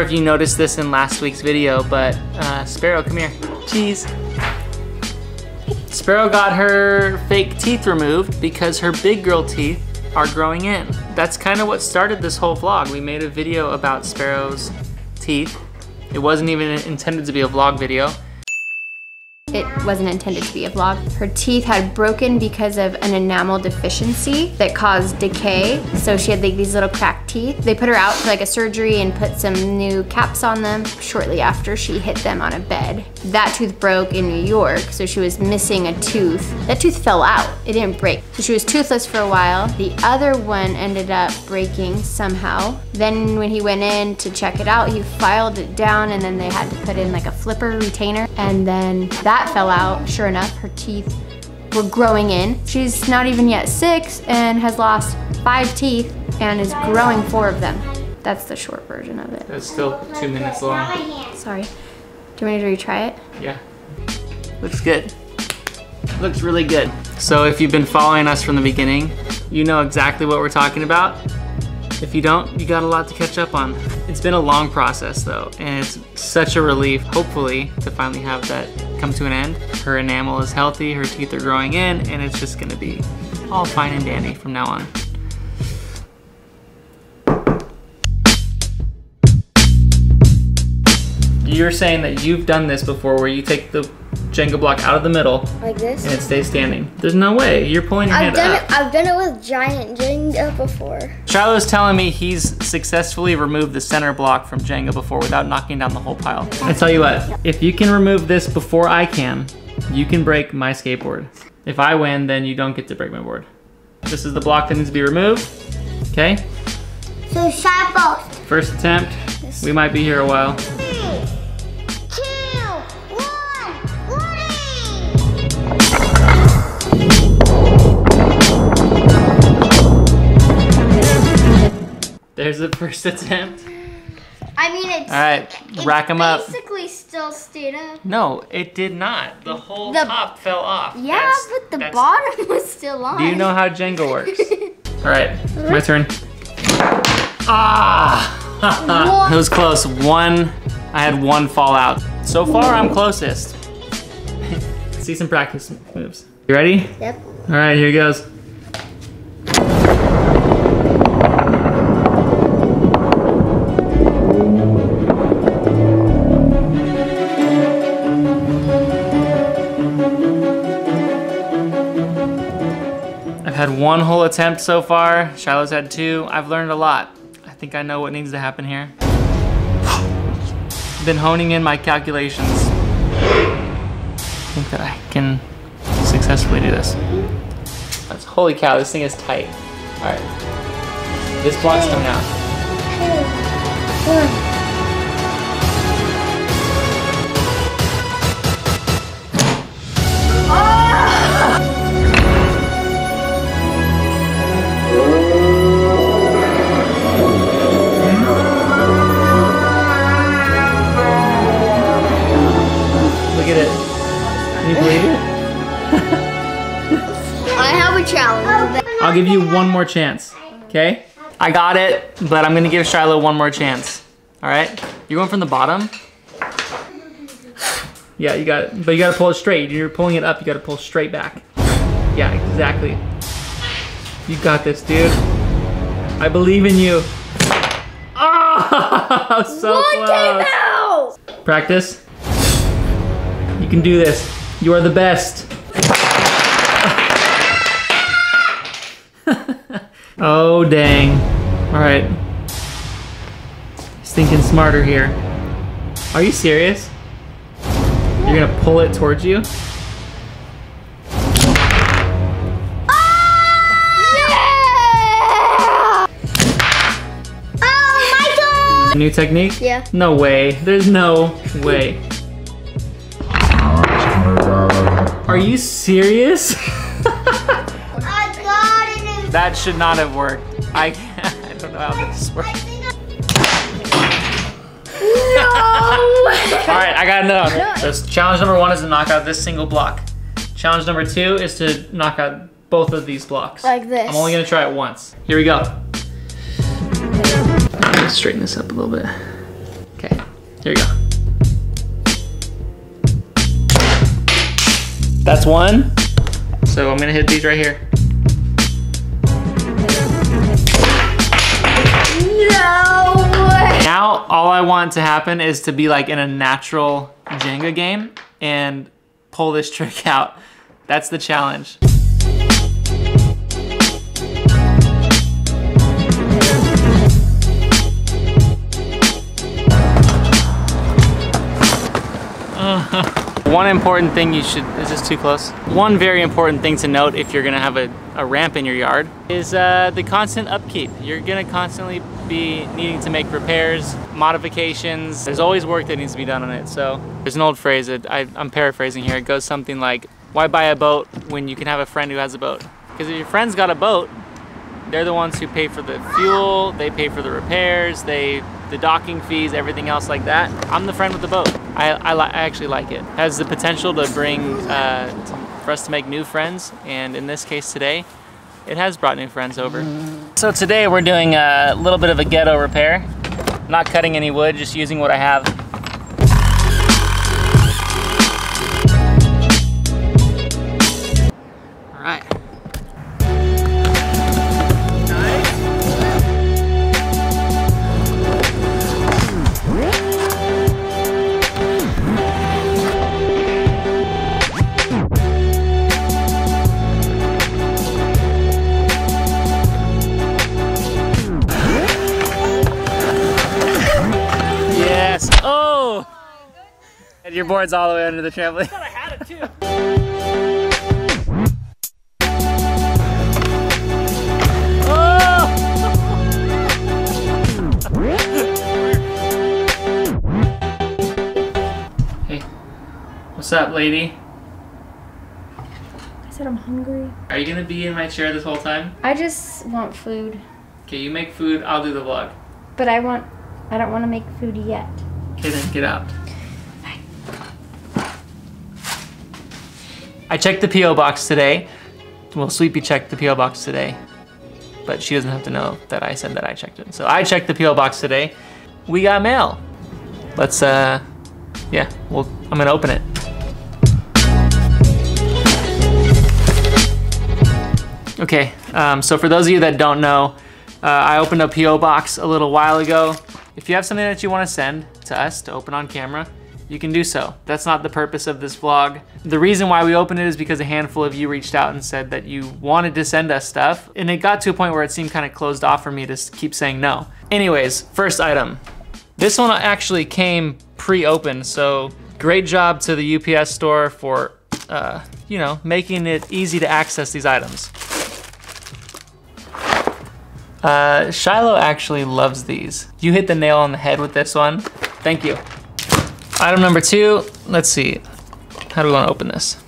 sure if you noticed this in last week's video, but uh, Sparrow, come here. Cheese. Sparrow got her fake teeth removed because her big girl teeth are growing in. That's kind of what started this whole vlog. We made a video about Sparrow's teeth. It wasn't even intended to be a vlog video. It wasn't intended to be a vlog. Her teeth had broken because of an enamel deficiency that caused decay. So she had like these little cracked teeth. They put her out for like a surgery and put some new caps on them shortly after she hit them on a bed. That tooth broke in New York, so she was missing a tooth. That tooth fell out, it didn't break. So she was toothless for a while. The other one ended up breaking somehow. Then when he went in to check it out, he filed it down and then they had to put in like a flipper retainer. And then that that fell out, sure enough, her teeth were growing in. She's not even yet six and has lost five teeth and is growing four of them. That's the short version of it. It's still two minutes long. Sorry. Do you want me to retry it? Yeah. Looks good. Looks really good. So if you've been following us from the beginning, you know exactly what we're talking about. If you don't, you got a lot to catch up on. It's been a long process though, and it's such a relief, hopefully, to finally have that come to an end. Her enamel is healthy, her teeth are growing in, and it's just gonna be all fine and dandy from now on. You're saying that you've done this before where you take the Jenga block out of the middle. Like this? And it stays standing. There's no way. You're pulling your I've hand done up. It, I've done it with giant Jenga before. Shiloh's telling me he's successfully removed the center block from Jenga before without knocking down the whole pile. I tell you what, if you can remove this before I can, you can break my skateboard. If I win, then you don't get to break my board. This is the block that needs to be removed. Okay? So shot both. First attempt. We might be here a while. There's the first attempt. I mean, it's. All right, it rack them up. Basically, still stayed up. No, it did not. The whole The- top fell off. Yeah, That's- but the that's- bottom was still on. Do you know how Jenga works? All right, my turn. Ah! it was close. One, I had one fall out. So far, I'm closest. See some practice moves. You ready? Yep. All right, here he goes. One whole attempt so far. Shiloh's had two. I've learned a lot. I think I know what needs to happen here. Been honing in my calculations. I think that I can successfully do this. That's, holy cow, this thing is tight. All right. This block's coming out. At I'll give you one more chance, okay? I got it, but I'm gonna give Shiloh one more chance. All right? You're going from the bottom? Yeah, you got it. But you gotta pull it straight. You're pulling it up, you gotta pull straight back. Yeah, exactly. You got this, dude. I believe in you. Oh, so One close. Practice. You can do this. You are the best. oh, dang. All right. He's thinking smarter here. Are you serious? You're gonna pull it towards you? Ah! Yeah! Oh, my turn. New technique? Yeah. No way. There's no way. Are you serious? I got it. that should not have worked. I, I don't know how this works. No. All right, I got another one. So challenge number one is to knock out this single block. Challenge number two is to knock out both of these blocks. Like this. I'm only gonna try it once. Here we go. Straighten this up a little bit. Okay, here we go. That's one. So I'm gonna hit these right here. No way. Now, all I want to happen is to be like in a natural Jenga game and pull this trick out. That's the challenge. One important thing you should, is this too close? One very important thing to note if you're gonna have a, a ramp in your yard is uh, the constant upkeep. You're gonna constantly be needing to make repairs, modifications. There's always work that needs to be done on it. So there's an old phrase that I, I'm paraphrasing here. It goes something like, why buy a boat when you can have a friend who has a boat? Because if your friend's got a boat, they're the ones who pay for the fuel, they pay for the repairs, they the docking fees, everything else like that. I'm the friend with the boat. I, I, I actually like it. Has the potential to bring, uh, to, for us to make new friends, and in this case today, it has brought new friends over. So today we're doing a little bit of a ghetto repair. Not cutting any wood, just using what I have. Your board's all the way under the trampoline. I had it too. Oh! Hey, what's up, lady? I said I'm hungry. Are you gonna be in my chair this whole time? I just want food, Okay, you make food, I'll do the vlog. but I want. I don't want to make food yet. Okay, then get out. I checked the P.O. box today. Well, Sweepy checked the P.O. box today, but she doesn't have to know that I said that I checked it. So I checked the P.O. box today. We got mail. Let's, uh, yeah, well, I'm gonna open it. Okay, um, so for those of you that don't know, uh, I opened a P.O. box a little while ago. If you have something that you want to send to us to open on camera, you can do so. That's not the purpose of this vlog. The reason why we opened it is because a handful of you reached out and said that you wanted to send us stuff, and it got to a point where it seemed kind of closed off for me to keep saying no. Anyways, first item. This one actually came pre-open, so great job to the UPS store for, uh, you know, making it easy to access these items. Uh, Shiloh actually loves these. You hit the nail on the head with this one. Thank you. Item number two, let's see. How do we want to open this?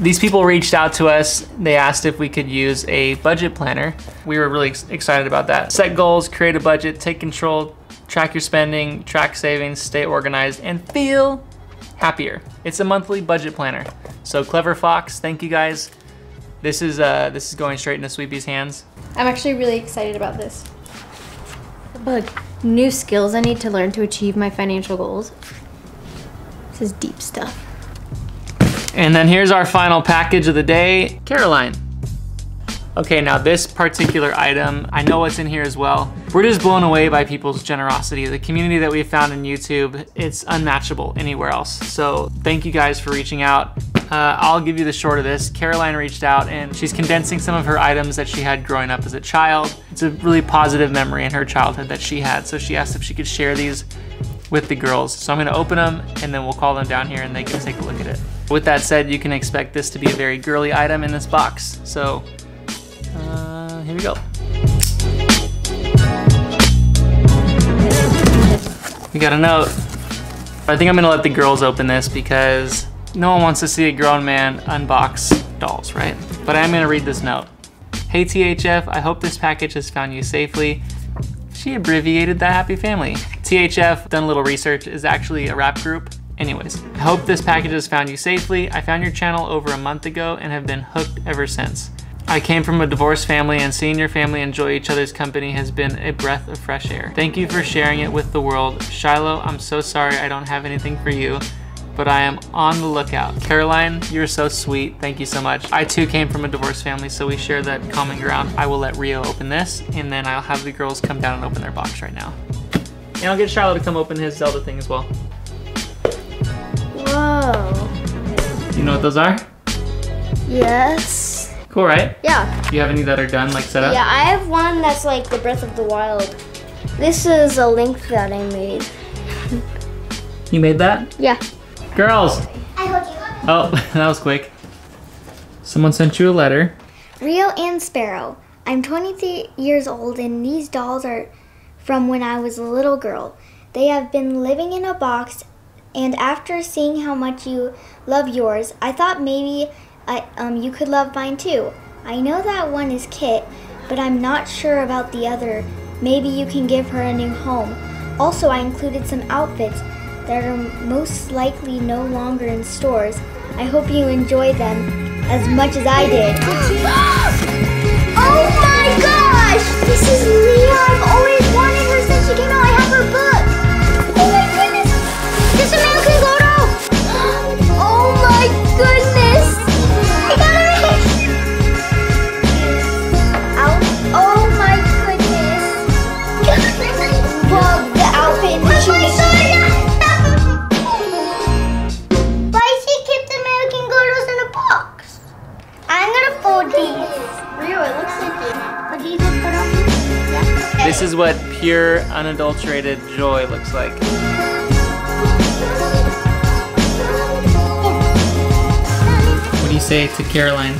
These people reached out to us. They asked if we could use a budget planner. We were really ex- excited about that. Set goals, create a budget, take control, track your spending, track savings, stay organized, and feel happier. It's a monthly budget planner. So Clever Fox, thank you guys. This is uh, this is going straight into Sweepy's hands. I'm actually really excited about this. Like new skills I need to learn to achieve my financial goals. This is deep stuff. And then here's our final package of the day, Caroline. Okay, now this particular item, I know what's in here as well. We're just blown away by people's generosity. The community that we've found in YouTube, it's unmatchable anywhere else. So thank you guys for reaching out. Uh, I'll give you the short of this. Caroline reached out and she's condensing some of her items that she had growing up as a child. It's a really positive memory in her childhood that she had. So she asked if she could share these with the girls. So I'm gonna open them and then we'll call them down here and they can take a look at it. With that said, you can expect this to be a very girly item in this box. So uh, here we go. We got a note. I think I'm gonna let the girls open this because no one wants to see a grown man unbox dolls, right? But I'm gonna read this note. Hey THF, I hope this package has found you safely. She abbreviated that happy family. THF, done a little research, is actually a rap group. Anyways, I hope this package has found you safely. I found your channel over a month ago and have been hooked ever since. I came from a divorced family, and seeing your family enjoy each other's company has been a breath of fresh air. Thank you for sharing it with the world. Shiloh, I'm so sorry I don't have anything for you, but I am on the lookout. Caroline, you're so sweet. Thank you so much. I too came from a divorced family, so we share that common ground. I will let Rio open this, and then I'll have the girls come down and open their box right now. And I'll get Shiloh to come open his Zelda thing as well. Whoa. You know what those are? Yes. Cool, right? Yeah. Do you have any that are done, like set up? Yeah, I have one that's like the Breath of the Wild. This is a link that I made. You made that? Yeah. Girls! I you Oh, that was quick. Someone sent you a letter. Rio and Sparrow. I'm 23 years old and these dolls are from when I was a little girl. They have been living in a box and after seeing how much you love yours, I thought maybe I, um, you could love mine too. I know that one is Kit, but I'm not sure about the other. Maybe you can give her a new home. Also, I included some outfits that are most likely no longer in stores. I hope you enjoy them as much as I did. oh my gosh! This is Leah. I've This is what pure, unadulterated joy looks like. What do you say to Caroline?